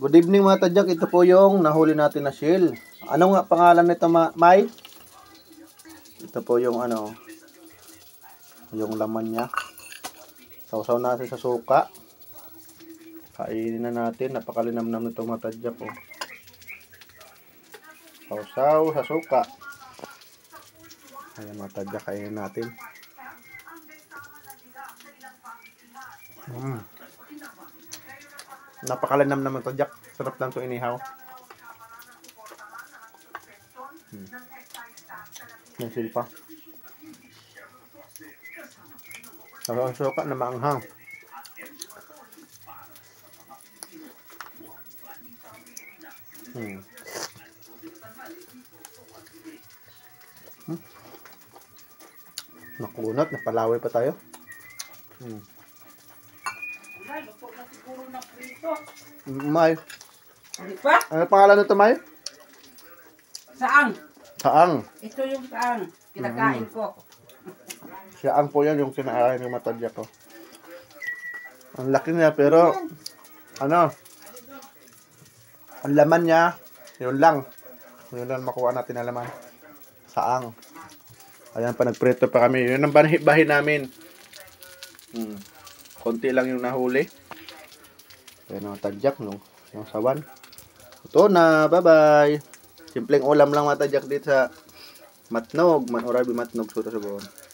Good evening mga tadyak. Ito po yung nahuli natin na shell. Ano nga pangalan nito, Ma- Mai? Ito po yung ano, yung laman niya. Sausaw natin sa suka. Kainin na natin. Napakalinamnam nito mga tadyak. Oh. Sausaw sa suka. Ayan mga tadyak, kainin natin. Mm. Napakalanam naman to, Jack. Sarap lang to inihaw. Hmm. May silpa. Sarap ang suka na maanghang. Hmm. Hmm. Nakunat, napalaway pa tayo. Hmm. Ay, luto na siguro na. May, Hindi pa? ano pangalan nito, May? Saang? Saang. Ito yung saang. Kinakain ko. Siya ang po yan yung sinaaray ng matadya ko. Ang laki niya pero ano ang laman niya yun lang. Yun lang makuha natin na laman. Saang. Ayan pa nagpreto pa kami. Yun ang bahi, bahi namin. Hmm. Konti lang yung nahuli. Ayan ang tadyak no. Yung sawan. Ito na. Bye bye. Simpleng ulam lang matadyak dito sa matnog. Man orabi matnog. Suto sa buwan.